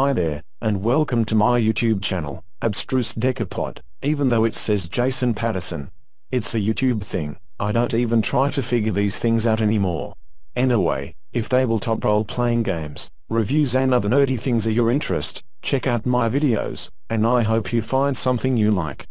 Hi there, and welcome to my YouTube channel, Abstruse Decapod, even though it says Jason Patterson. It's a YouTube thing, I don't even try to figure these things out anymore. Anyway, if tabletop role-playing games, reviews and other nerdy things are your interest, check out my videos, and I hope you find something you like.